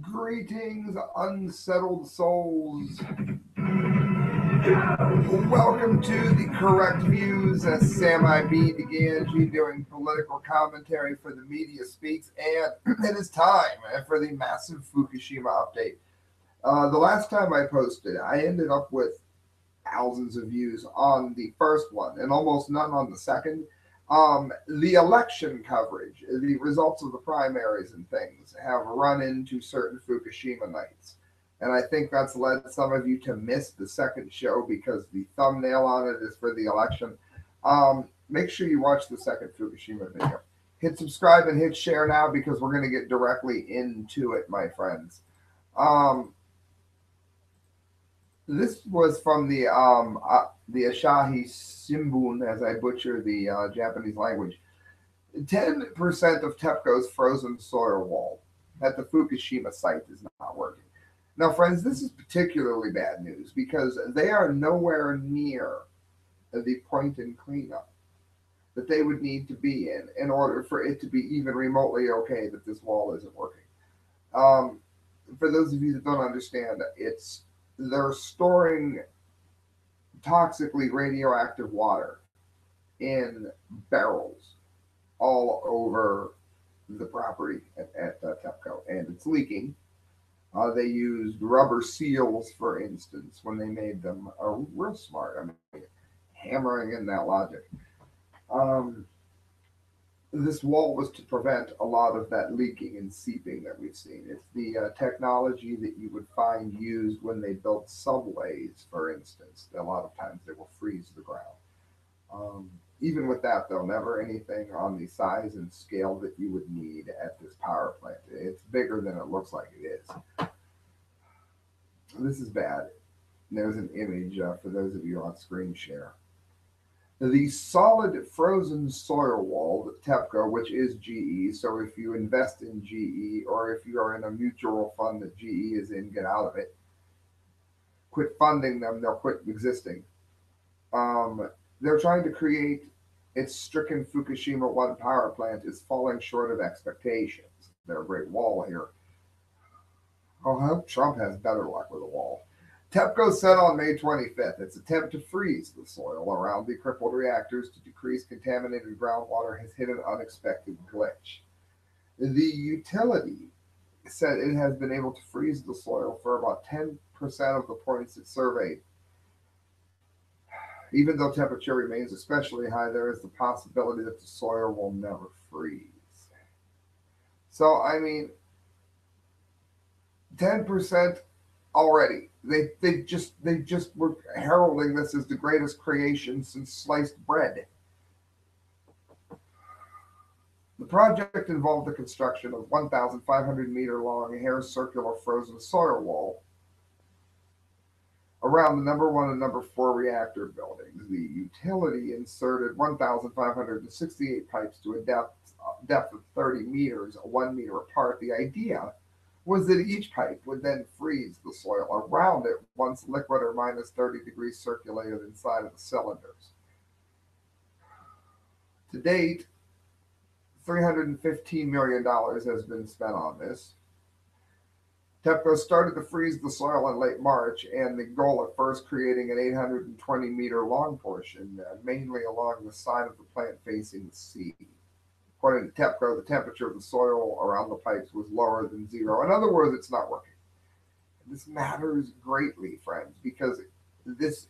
Greetings, unsettled souls. Welcome to the Correct Views. As Sam IB Di Gangi doing political commentary for the Media Speaks, and it is time for the massive Fukushima update. Uh, the last time I posted, I ended up with thousands of views on the first one and almost none on the second. Um, the election coverage, the results of the primaries and things have run into certain Fukushima nights. And I think that's led some of you to miss the second show because the thumbnail on it is for the election. Um, make sure you watch the second Fukushima video. Hit subscribe and hit share now because we're going to get directly into it, my friends. Um, this was from the um, uh, the Asahi Shimbun, as I butcher the uh, Japanese language. 10% of TEPCO's frozen soil wall at the Fukushima site is not working. Now, friends, this is particularly bad news because they are nowhere near the point in cleanup that they would need to be in in order for it to be even remotely okay that this wall isn't working. Um, for those of you that don't understand, it's they're storing toxically radioactive water in barrels all over the property at, at uh, TEPCO, and it's leaking. Uh, they used rubber seals, for instance, when they made them. Uh, real smart. I mean, hammering in that logic. Um, this wall was to prevent a lot of that leaking and seeping that we've seen. It's the uh, technology that you would find used when they built subways, for instance. A lot of times they will freeze the ground. Um, even with that, though, never anything on the size and scale that you would need at this power plant. It's bigger than it looks like it is. This is bad. There's an image uh, for those of you on screen share the solid frozen soil wall, TEPCO, which is GE. So if you invest in GE or if you are in a mutual fund that GE is in, get out of it. Quit funding them, they'll quit existing. Um, they're trying to create its stricken Fukushima 1 power plant is falling short of expectations. Their great wall here. I hope Trump has better luck with a wall. TEPCO said on May 25th its attempt to freeze the soil around the crippled reactors to decrease contaminated groundwater has hit an unexpected glitch. The utility said it has been able to freeze the soil for about 10% of the points it surveyed. Even though temperature remains especially high, there is the possibility that the soil will never freeze. So, I mean, 10% already. They they just they just were heralding this as the greatest creation since sliced bread. The project involved the construction of 1,500 meter long hair circular frozen soil wall around the number one and number four reactor buildings. The utility inserted 1,568 pipes to a depth, depth of 30 meters, one meter apart. The idea was that each pipe would then freeze the soil around it once liquid or minus 30 degrees circulated inside of the cylinders. To date, $315 million has been spent on this. TEPCO started to freeze the soil in late March, and the goal at first creating an 820 meter long portion, uh, mainly along the side of the plant facing the sea. According to TEPCO, the temperature of the soil around the pipes was lower than zero. In other words, it's not working. This matters greatly, friends, because this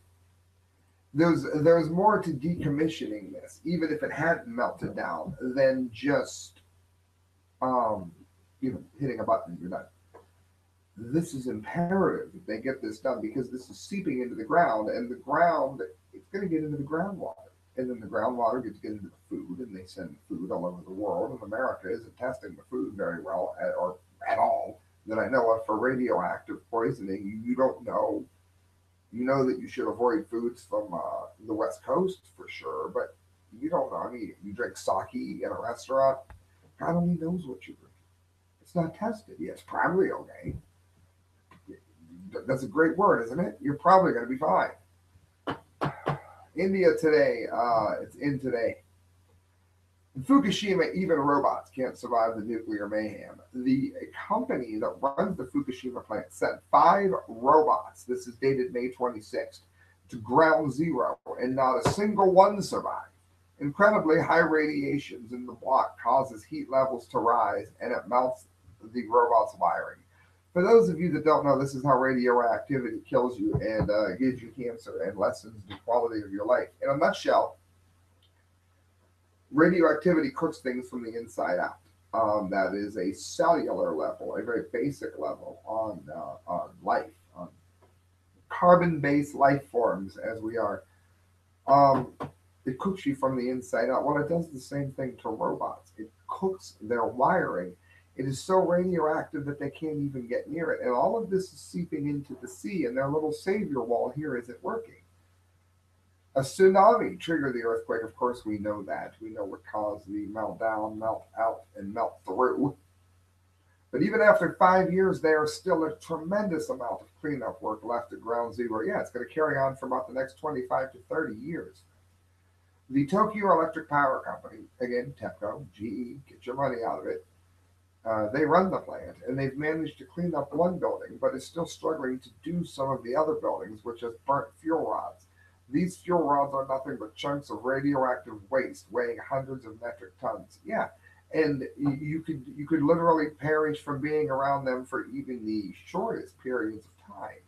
there's there's more to decommissioning this, even if it hadn't melted down, than just um, you know hitting a button. You're done. This is imperative that they get this done because this is seeping into the ground, and the ground it's going to get into the groundwater and then the groundwater gets get into the food, and they send food all over the world. And America isn't testing the food very well, at, or at all, that I know of for radioactive poisoning. You don't know. You know that you should avoid foods from uh, the West Coast for sure, but you don't know. I mean, you drink sake in a restaurant. God only knows what you drink. It's not tested. Yeah, probably okay. That's a great word, isn't it? You're probably going to be fine. India today, uh, it's in today. Fukushima, even robots can't survive the nuclear mayhem. The company that runs the Fukushima plant sent five robots, this is dated May 26th, to ground zero, and not a single one survived. Incredibly high radiations in the block causes heat levels to rise and it melts the robot's wiring. For those of you that don't know, this is how radioactivity kills you and uh, gives you cancer and lessens the quality of your life. In a nutshell, radioactivity cooks things from the inside out. Um, that is a cellular level, a very basic level on uh, on life, on carbon-based life forms as we are. Um, it cooks you from the inside out. Well, it does the same thing to robots. It cooks their wiring. It is so radioactive that they can't even get near it. And all of this is seeping into the sea, and their little savior wall here isn't working. A tsunami triggered the earthquake. Of course, we know that. We know what caused the meltdown, melt out, and melt through. But even after five years, there is still a tremendous amount of cleanup work left at ground zero. Yeah, it's going to carry on for about the next 25 to 30 years. The Tokyo Electric Power Company, again, TEPCO, GE, get your money out of it. Uh, they run the plant and they've managed to clean up one building, but is still struggling to do some of the other buildings, which has burnt fuel rods. These fuel rods are nothing but chunks of radioactive waste weighing hundreds of metric tons. Yeah, and you could you could literally perish from being around them for even the shortest periods of time.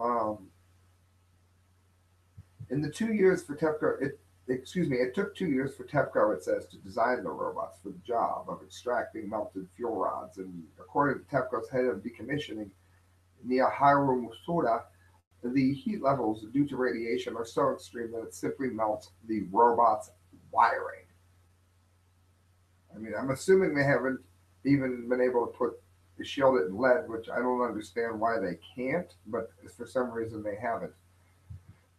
Um, in the two years for TEPCO, it excuse me, it took two years for TEPCO, it says, to design the robots for the job of extracting melted fuel rods. And according to TEPCO's head of decommissioning, Haru Masuda, the heat levels due to radiation are so extreme that it simply melts the robot's wiring. I mean, I'm assuming they haven't even been able to put shield it in lead, which I don't understand why they can't, but for some reason they haven't.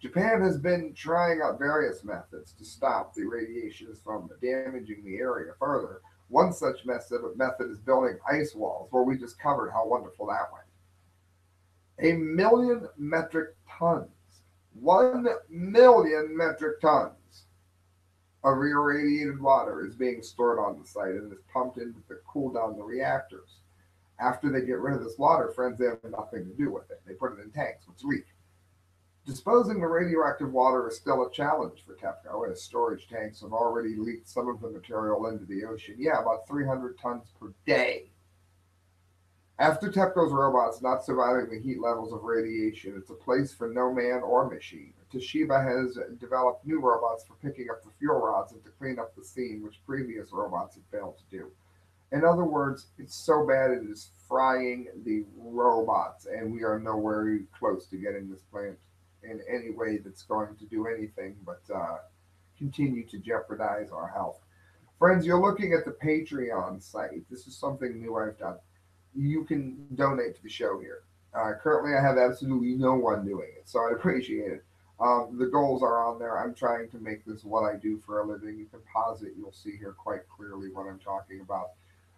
Japan has been trying out various methods to stop the radiation from damaging the area further. One such method, method is building ice walls, where we just covered how wonderful that went. A million metric tons, one million metric tons of irradiated water is being stored on the site and is pumped in to cool down the reactors. After they get rid of this water, friends, they have nothing to do with it. They put it in tanks, which leak. Disposing the radioactive water is still a challenge for TEPCO, as storage tanks have already leaked some of the material into the ocean. Yeah, about 300 tons per day. After TEPCO's robots not surviving the heat levels of radiation, it's a place for no man or machine. Toshiba has developed new robots for picking up the fuel rods and to clean up the scene, which previous robots had failed to do. In other words, it's so bad it is frying the robots, and we are nowhere close to getting this plant in any way that's going to do anything but uh, continue to jeopardize our health. Friends, you're looking at the Patreon site. This is something new I've done. You can donate to the show here. Uh, currently, I have absolutely no one doing it, so I appreciate it. Um, the goals are on there. I'm trying to make this what I do for a living. You can pause it. You'll see here quite clearly what I'm talking about.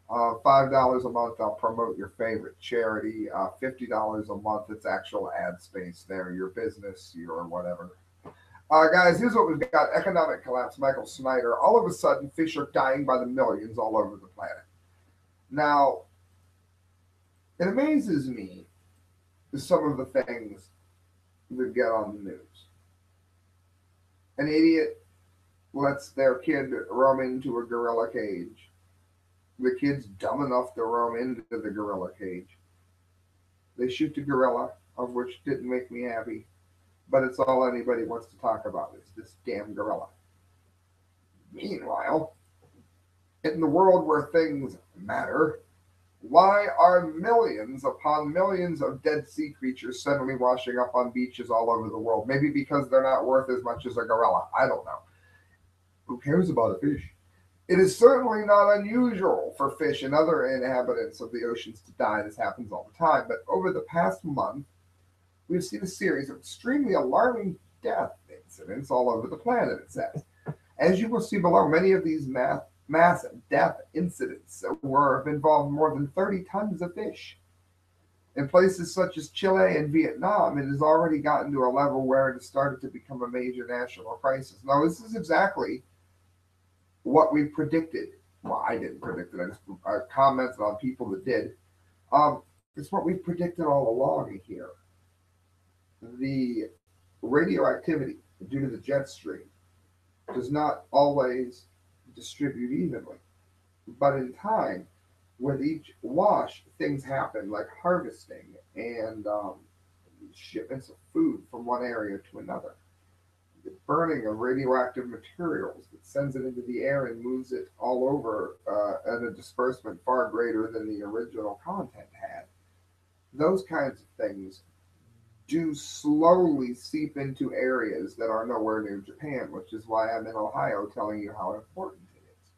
Uh, $5 a month, I'll promote your favorite charity. Uh, $50 a month, it's actual ad space there, your business, your whatever. Uh, guys, here's what we've got economic collapse, Michael Snyder. All of a sudden, fish are dying by the millions all over the planet. Now, it amazes me some of the things that get on the news. An idiot lets their kid roam into a gorilla cage the kid's dumb enough to roam into the gorilla cage. They shoot the gorilla, of which didn't make me happy, but it's all anybody wants to talk about is this damn gorilla. Meanwhile, in the world where things matter, why are millions upon millions of dead sea creatures suddenly washing up on beaches all over the world? Maybe because they're not worth as much as a gorilla. I don't know. Who cares about a fish? It is certainly not unusual for fish and other inhabitants of the oceans to die. This happens all the time. But over the past month, we've seen a series of extremely alarming death incidents all over the planet, it says. As you will see below, many of these mass, mass death incidents were involved more than 30 tons of fish. In places such as Chile and Vietnam, it has already gotten to a level where it has started to become a major national crisis. Now, this is exactly what we predicted. Well, I didn't predict it. I just I commented on people that did. Um, it's what we predicted all along here. The radioactivity due to the jet stream does not always distribute evenly, but in time, with each wash, things happen like harvesting and um, shipments of food from one area to another. The burning of radioactive materials that sends it into the air and moves it all over uh, at a disbursement far greater than the original content had. Those kinds of things do slowly seep into areas that are nowhere near Japan, which is why I'm in Ohio telling you how important it is.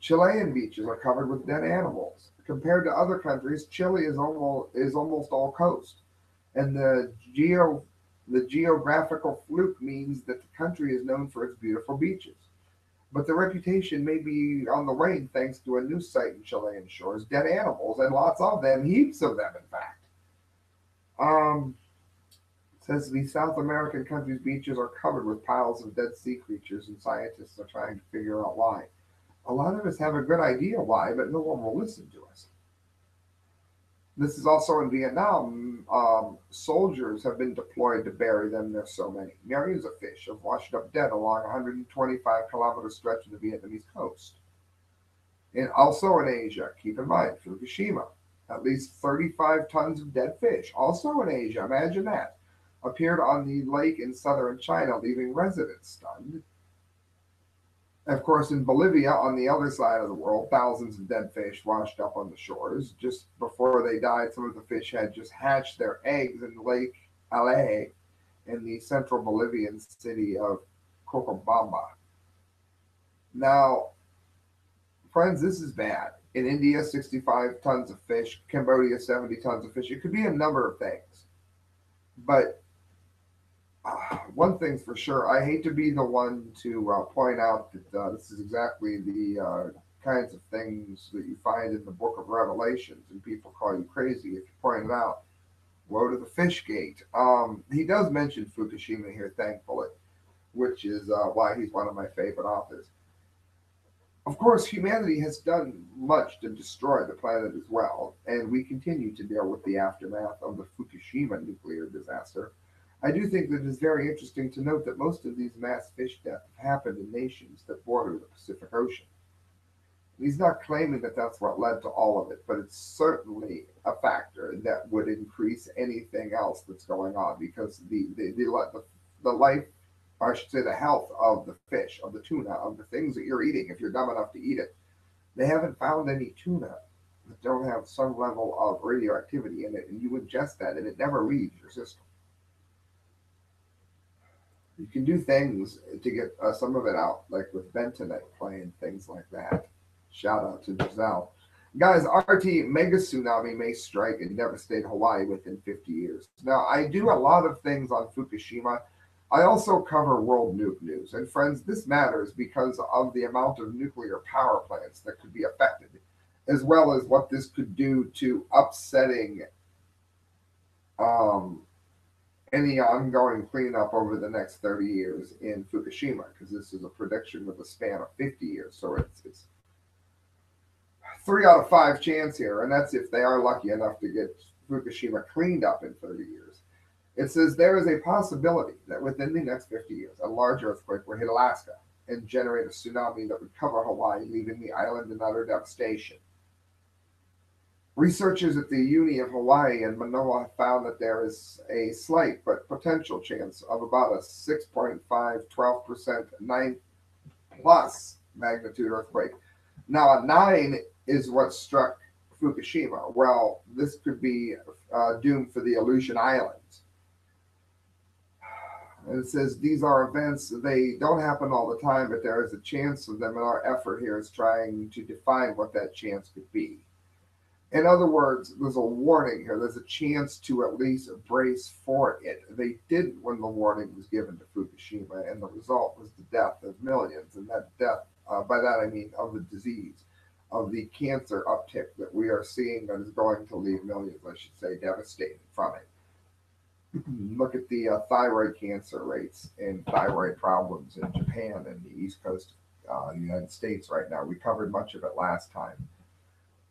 Chilean beaches are covered with dead animals. Compared to other countries, Chile is almost is almost all coast, and the geo the geographical fluke means that the country is known for its beautiful beaches. But the reputation may be on the wane thanks to a new sight in Chilean shores, dead animals, and lots of them, heaps of them, in fact. Um, says the South American country's beaches are covered with piles of dead sea creatures, and scientists are trying to figure out why. A lot of us have a good idea why, but no one will listen to us. This is also in Vietnam. Um, soldiers have been deployed to bury them. There's so many. Millions of fish have washed up dead along a 125 kilometer stretch of the Vietnamese coast. And also in Asia, keep in mind, Fukushima, at least 35 tons of dead fish, also in Asia, imagine that, appeared on the lake in southern China, leaving residents stunned. Of course, in Bolivia, on the other side of the world, thousands of dead fish washed up on the shores. Just before they died, some of the fish had just hatched their eggs in Lake Alalay in the central Bolivian city of Cochabamba. Now, friends, this is bad in India, 65 tons of fish, Cambodia, 70 tons of fish. It could be a number of things. But uh, one thing's for sure, I hate to be the one to uh, point out that uh, this is exactly the uh, kinds of things that you find in the book of Revelations, and people call you crazy if you point it out. Woe to the fish gate. Um, he does mention Fukushima here, thankfully, which is uh, why he's one of my favorite authors. Of course, humanity has done much to destroy the planet as well, and we continue to deal with the aftermath of the Fukushima nuclear disaster. I do think that it is very interesting to note that most of these mass fish deaths have happened in nations that border the Pacific Ocean. He's not claiming that that's what led to all of it, but it's certainly a factor that would increase anything else that's going on because the the the, the, the life or I should say the health of the fish, of the tuna, of the things that you're eating, if you're dumb enough to eat it. They haven't found any tuna that don't have some level of radioactivity in it, and you ingest that, and it never leaves your system. You can do things to get uh, some of it out, like with bentonite clay and things like that. Shout out to Giselle. Guys, RT mega tsunami may strike and devastate Hawaii within 50 years. Now, I do a lot of things on Fukushima I also cover world nuke news. And friends, this matters because of the amount of nuclear power plants that could be affected, as well as what this could do to upsetting um, any ongoing cleanup over the next 30 years in Fukushima, because this is a prediction with a span of 50 years. So it's, it's three out of five chance here, and that's if they are lucky enough to get Fukushima cleaned up in 30 years. It says there is a possibility that within the next 50 years, a large earthquake will hit Alaska and generate a tsunami that would cover Hawaii, leaving the island in utter devastation. Researchers at the Uni of Hawaii and Manoa have found that there is a slight but potential chance of about a 6.5, 12%, 9 plus magnitude earthquake. Now, a 9 is what struck Fukushima. Well, this could be uh, doomed for the Aleutian Islands. And it says these are events, they don't happen all the time, but there is a chance of them. And our effort here is trying to define what that chance could be. In other words, there's a warning here. There's a chance to at least brace for it. They didn't when the warning was given to Fukushima, and the result was the death of millions. And that death, uh, by that I mean of the disease, of the cancer uptick that we are seeing that is going to leave millions, I should say, devastated from it. Look at the uh, thyroid cancer rates and thyroid problems in Japan and the East Coast uh, the United States right now. We covered much of it last time.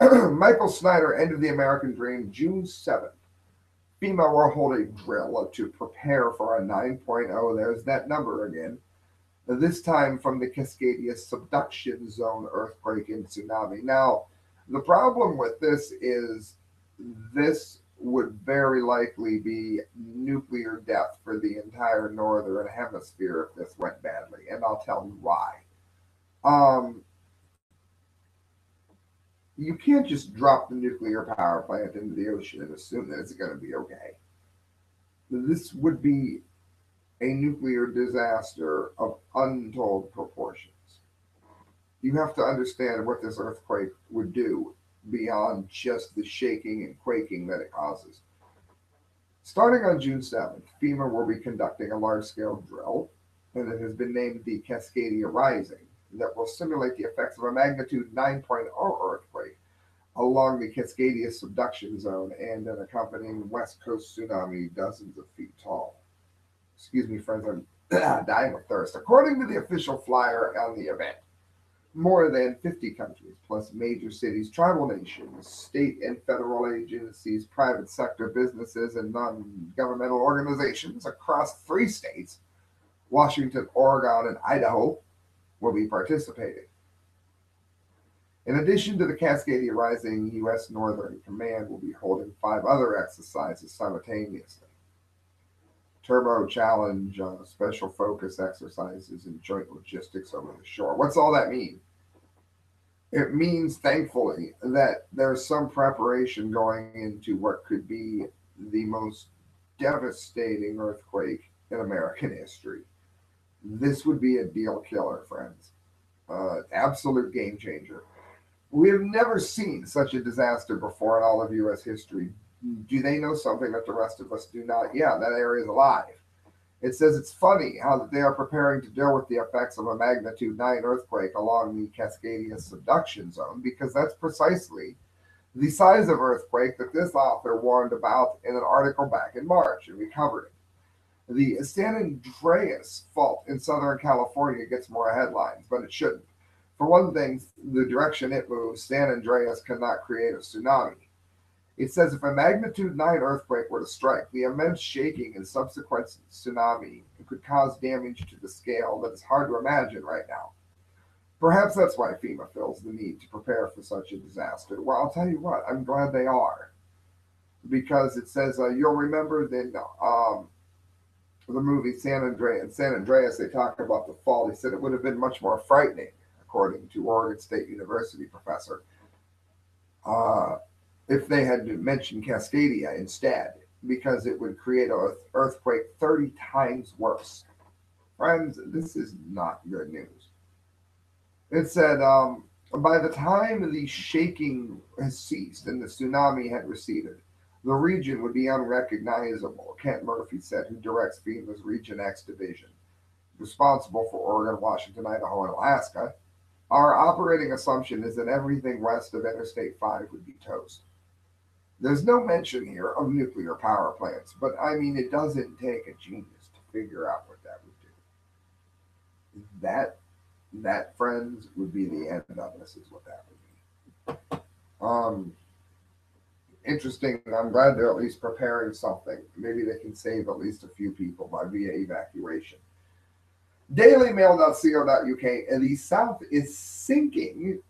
Michael Snyder, End of the American Dream, June 7th. FEMA will hold a drill to prepare for a 9.0. There's that number again. This time from the Cascadia subduction zone earthquake and tsunami. Now, the problem with this is this would very likely be nuclear death for the entire northern hemisphere if this went badly. And I'll tell you why. Um, you can't just drop the nuclear power plant into the ocean and assume that it's going to be okay. This would be a nuclear disaster of untold proportions. You have to understand what this earthquake would do beyond just the shaking and quaking that it causes. Starting on June 7th, FEMA will be conducting a large scale drill, and it has been named the Cascadia Rising that will simulate the effects of a magnitude 9.0 earthquake along the Cascadia subduction zone and an accompanying west coast tsunami dozens of feet tall. Excuse me, friends, I'm dying of thirst. According to the official flyer on the event, more than 50 countries, plus major cities, tribal nations, state and federal agencies, private sector businesses, and non governmental organizations across three states Washington, Oregon, and Idaho will be participating. In addition to the Cascadia Rising, U.S. Northern Command will be holding five other exercises simultaneously. Turbo Challenge, uh, special focus exercises, and joint logistics over the shore. What's all that mean? It means, thankfully, that there's some preparation going into what could be the most devastating earthquake in American history this would be a deal killer, friends. Uh, absolute game changer. We have never seen such a disaster before in all of U.S. history. Do they know something that the rest of us do not? Yeah, that area is alive. It says it's funny how they are preparing to deal with the effects of a magnitude 9 earthquake along the Cascadia subduction zone because that's precisely the size of earthquake that this author warned about in an article back in March, and we covered it. The San Andreas fault in Southern California gets more headlines, but it shouldn't. For one thing, the direction it moves, San Andreas cannot create a tsunami. It says if a magnitude 9 earthquake were to strike, the immense shaking and subsequent tsunami could cause damage to the scale that is hard to imagine right now. Perhaps that's why FEMA feels the need to prepare for such a disaster. Well, I'll tell you what, I'm glad they are. Because it says, uh, you'll remember that um, the movie San Andreas. San Andreas, they talk about the fall. He said it would have been much more frightening, according to Oregon State University professor, uh, if they had mentioned Cascadia instead, because it would create an earthquake 30 times worse. Friends, this is not good news. It said, um, by the time the shaking has ceased and the tsunami had receded, the region would be unrecognizable, Kent Murphy said, who directs FEMA's Region X division, responsible for Oregon, Washington, Idaho, and Alaska. Our operating assumption is that everything west of Interstate 5 would be toast. There's no mention here of nuclear power plants, but I mean, it doesn't take a genius to figure out what that would do. That, that, friends, would be the end of this, is what that would be. Um, interesting. I'm glad they're at least preparing something. Maybe they can save at least a few people by via evacuation. DailyMail.co.uk. The South is sinking.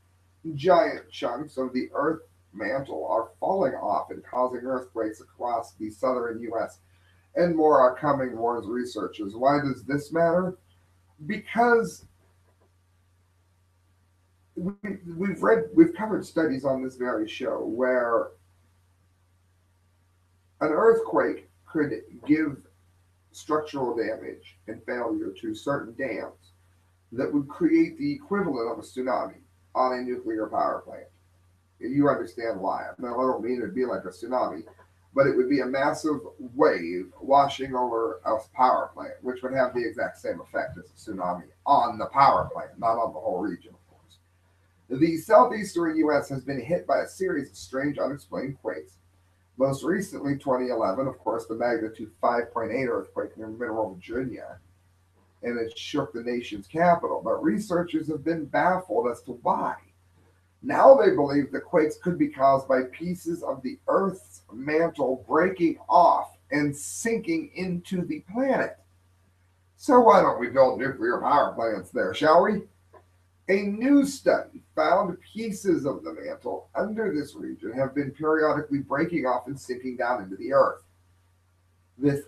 Giant chunks of the Earth mantle are falling off and causing earthquakes across the southern U.S. And more are coming, warns researchers. Why does this matter? Because we, we've read, we've covered studies on this very show where an earthquake could give structural damage and failure to certain dams that would create the equivalent of a tsunami on a nuclear power plant. You understand why. Now, I don't mean it'd be like a tsunami, but it would be a massive wave washing over a power plant, which would have the exact same effect as a tsunami on the power plant, not on the whole region, of course. The southeastern U.S. has been hit by a series of strange, unexplained quakes Most recently, 2011, of course, the magnitude 5.8 earthquake near Mineral, Virginia, and it shook the nation's capital. But researchers have been baffled as to why. Now they believe the quakes could be caused by pieces of the Earth's mantle breaking off and sinking into the planet. So why don't we build nuclear power plants there, shall we? A new study found pieces of the mantle under this region have been periodically breaking off and sinking down into the earth. This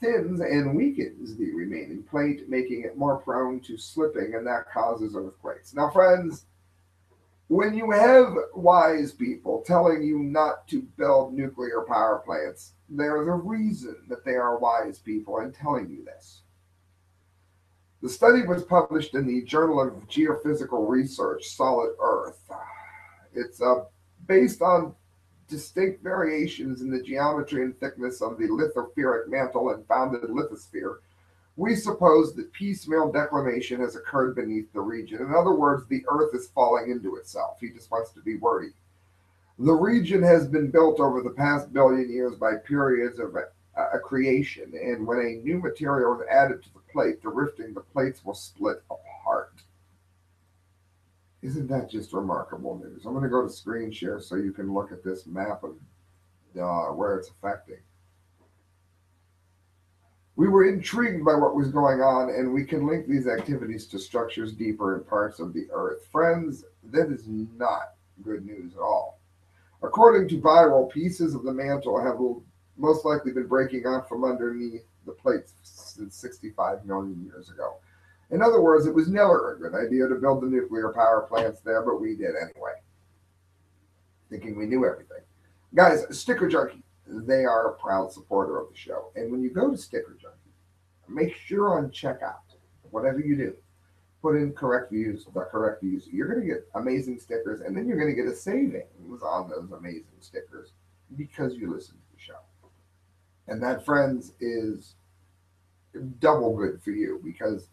thins and weakens the remaining plate, making it more prone to slipping, and that causes earthquakes. Now, friends, when you have wise people telling you not to build nuclear power plants, there's a reason that they are wise people and telling you this. The study was published in the Journal of Geophysical Research, Solid Earth. It's uh, based on distinct variations in the geometry and thickness of the lithospheric mantle and bounded lithosphere. We suppose that piecemeal delamination has occurred beneath the region. In other words, the Earth is falling into itself. He just wants to be wordy. The region has been built over the past billion years by periods of accretion, and when a new material is added to the plate, the rifting, the plates will split apart. Isn't that just remarkable news? I'm going to go to screen share so you can look at this map of uh, where it's affecting. We were intrigued by what was going on, and we can link these activities to structures deeper in parts of the Earth. Friends, that is not good news at all. According to Biryol, pieces of the mantle have most likely been breaking off from underneath the plates since 65 million years ago. In other words, it was never a good idea to build the nuclear power plants there, but we did anyway, thinking we knew everything. Guys, Sticker Junkie, they are a proud supporter of the show. And when you go to Sticker Junkie, make sure on checkout, whatever you do, put in correct views, the correct views. You're going to get amazing stickers, and then you're going to get a savings on those amazing stickers because you listen to the show. and that, friends, is double good for you because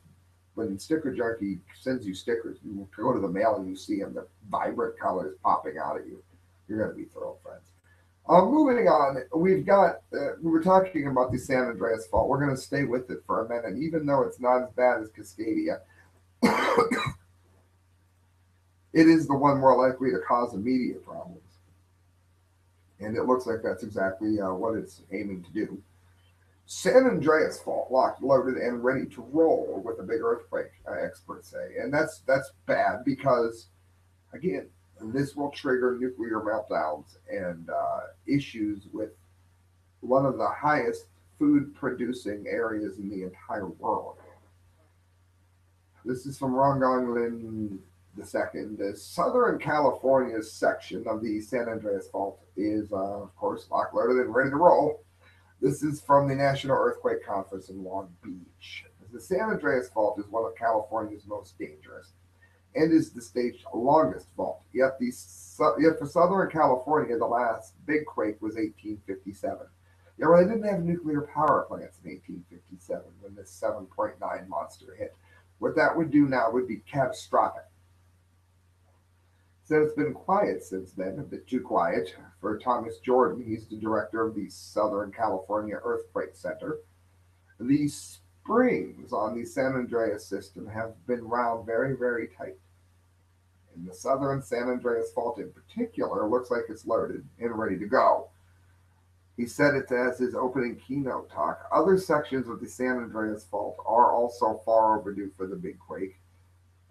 when Sticker Junkie sends you stickers, you go to the mail and you see them, the vibrant colors popping out at you. You're going to be thrilled, friends. Uh, moving on, we've got, uh, we were talking about the San Andreas fault. We're going to stay with it for a minute, even though it's not as bad as Cascadia. it is the one more likely to cause immediate problems. And it looks like that's exactly uh, what it's aiming to do. San Andreas fault locked, loaded, and ready to roll with a big earthquake, uh, experts say. And that's that's bad because, again, this will trigger nuclear meltdowns and uh, issues with one of the highest food producing areas in the entire world. This is from Ron Lin the Southern California section of the San Andreas Fault is, uh, of course, locked, loaded, and ready to roll. This is from the National Earthquake Conference in Long Beach. The San Andreas Fault is one of California's most dangerous and is the state's longest fault. Yet, the, yet for Southern California, the last big quake was 1857. Yeah, well, they didn't have nuclear power plants in 1857 when this 7.9 monster hit. What that would do now would be catastrophic. So it's been quiet since then, a bit too quiet for Thomas Jordan. He's the director of the Southern California Earthquake Center. The springs on the San Andreas system have been wound very, very tight. And the southern San Andreas fault in particular looks like it's loaded and ready to go. He said it as his opening keynote talk. Other sections of the San Andreas fault are also far overdue for the big quake.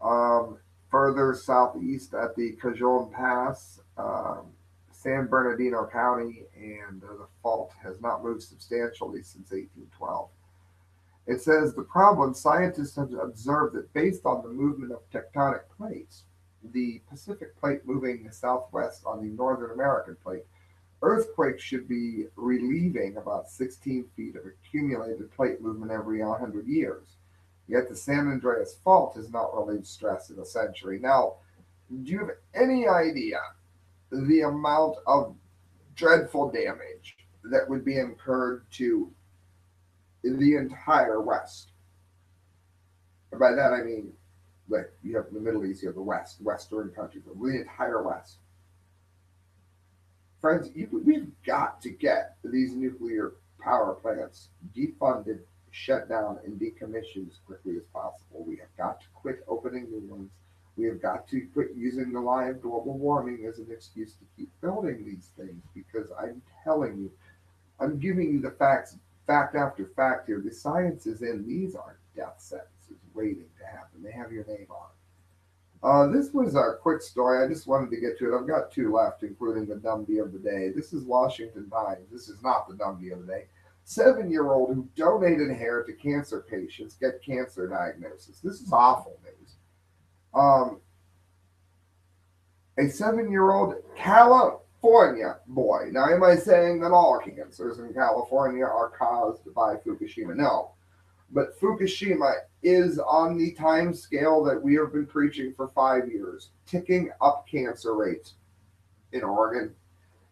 Um, further southeast at the Cajon Pass, um, San Bernardino County, and uh, the fault has not moved substantially since 1812. It says the problem scientists have observed that based on the movement of tectonic plates, the Pacific plate moving southwest on the Northern American plate, earthquakes should be relieving about 16 feet of accumulated plate movement every 100 years. Yet the San Andreas fault has not relieved stress in a century. Now, do you have any idea the amount of dreadful damage that would be incurred to the entire West? And by that I mean, like you have the Middle East, you have the West, Western countries, the entire West. Friends, you, we've got to get these nuclear power plants defunded, shut down, and decommissioned as quickly as possible. We have got to quit opening new ones. We have got to quit using the lie of global warming as an excuse to keep building these things because I'm telling you, I'm giving you the facts, fact after fact here. The science is in. These are death sentences waiting to happen. They have your name on. Uh, this was a quick story. I just wanted to get to it. I've got two left, including the dumbie of the day. This is Washington Times. This is not the dumbie of the day. Seven year old who donated hair to cancer patients get cancer diagnosis. This is awful news. Um, a seven year old California boy. Now, am I saying that all cancers in California are caused by Fukushima? No. But Fukushima is on the time scale that we have been preaching for five years, ticking up cancer rates in Oregon,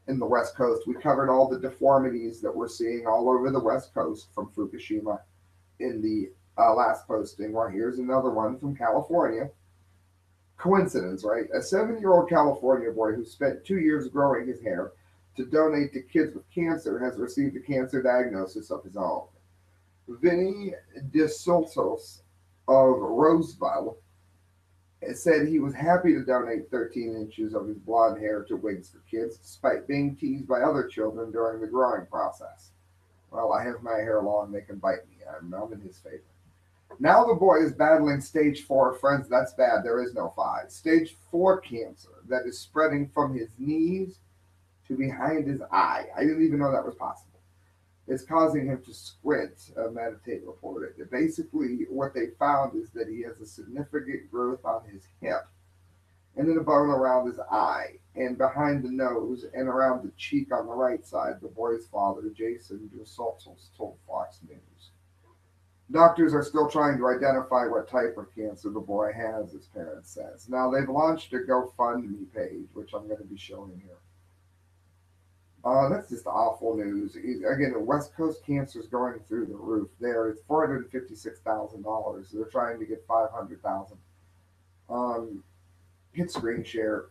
in the West Coast. We covered all the deformities that we're seeing all over the West Coast from Fukushima in the uh, last posting. Well, here's another one from California. Coincidence, right? A seven year old California boy who spent two years growing his hair to donate to kids with cancer has received a cancer diagnosis of his own. Vinny Desautels of Roseville said he was happy to donate 13 inches of his blonde hair to Wigs for Kids, despite being teased by other children during the growing process. Well, I have my hair long, they can bite me. I'm, I'm in his favor. Now the boy is battling stage four. Friends, that's bad. There is no five. Stage four cancer that is spreading from his knees to behind his eye. I didn't even know that was possible It's causing him to squint, uh, Mediaite reported. Basically, what they found is that he has a significant growth on his hip and then a bone around his eye and behind the nose and around the cheek on the right side, the boy's father, Jason Desautels, told Fox News. Doctors are still trying to identify what type of cancer the boy has, his parents says. Now they've launched a GoFundMe page, which I'm going to be showing here. Uh, that's just awful news. Again, the West Coast cancer is going through the roof. There, it's four hundred fifty-six thousand dollars. They're trying to get five hundred thousand. Um, hit screen share.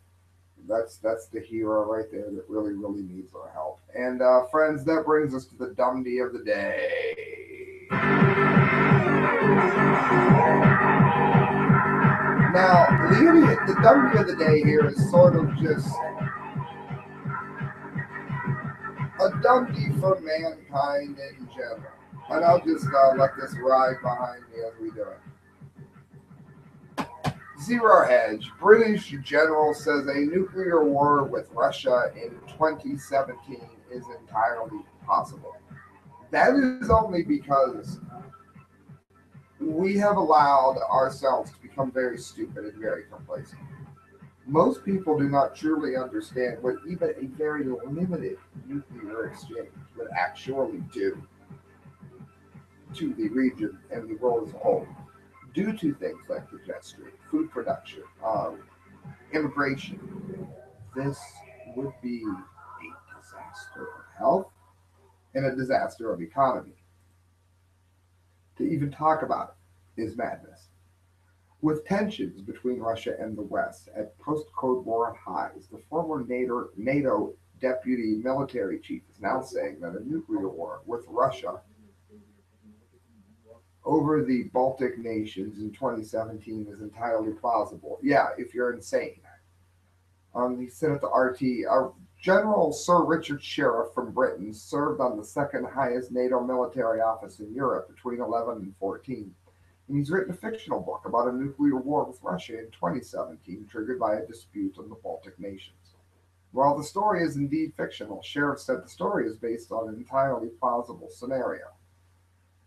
That's that's the hero right there that really really needs our help. And uh, friends, that brings us to the dumbie of the day. Now, the the dumbie of the day here is sort of just a dumpty for mankind in general. And I'll just uh, let this ride behind me as we do it. Zero Hedge. British general says a nuclear war with Russia in 2017 is entirely possible. That is only because we have allowed ourselves to become very stupid and very complacent most people do not truly understand what even a very limited nuclear exchange would actually do to the region and the world as a whole, due to things like the jet food production, um, immigration. This would be a disaster of health and a disaster of economy. To even talk about it is madness. With tensions between Russia and the West at post-Cold War highs, the former NATO, NATO deputy military chief is now saying that a nuclear war with Russia over the Baltic nations in 2017 is entirely plausible. Yeah, if you're insane. Um, he said at the RT, uh, General Sir Richard Shirreff from Britain served on the second highest NATO military office in Europe between 11 and 14 and he's written a fictional book about a nuclear war with Russia in 2017, triggered by a dispute on the Baltic nations. While the story is indeed fictional, Shirreff said the story is based on an entirely plausible scenario.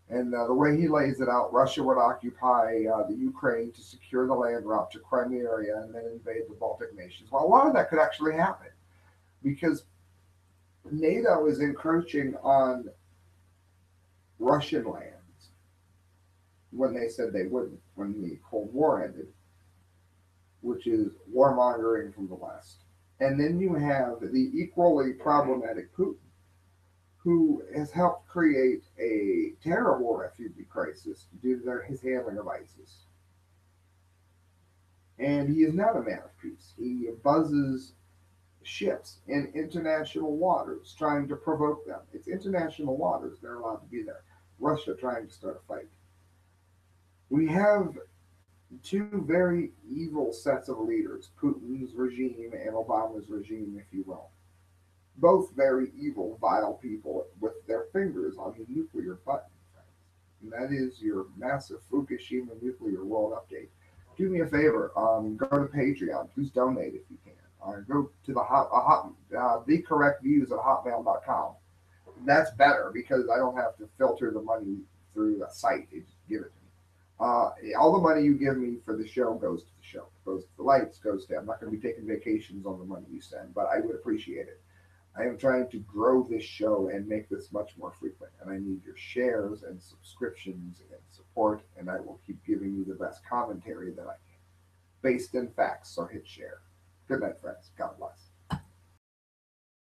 And uh, the way he lays it out, Russia would occupy uh, the Ukraine to secure the land route to Crimea and then invade the Baltic nations. Well, a lot of that could actually happen because NATO is encroaching on Russian lands when they said they wouldn't when the Cold War ended, which is warmongering from the West. And then you have the equally problematic Putin, who has helped create a terrible refugee crisis due to their, his handling of ISIS. And he is not a man of peace. He buzzes ships in international waters trying to provoke them. It's international waters, they're allowed to be there. Russia trying to start a fight. We have two very evil sets of leaders Putin's regime and Obama's regime, if you will. Both very evil, vile people with their fingers on the nuclear button. And that is your massive Fukushima nuclear world update. Do me a favor, um, go to Patreon. Please donate if you can. Go to the hot, hot uh, the correct views at hotmail.com. That's better because I don't have to filter the money through a site. They just give it to me. Uh, all the money you give me for the show goes to the show. Goes to the lights. Goes to. I'm not going to be taking vacations on the money you send, but I would appreciate it. I am trying to grow this show and make this much more frequent, and I need your shares and subscriptions and support, and I will keep giving you the best commentary that I can, based in facts. So hit share. Good night, friends. God bless.